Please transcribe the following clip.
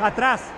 Atrás!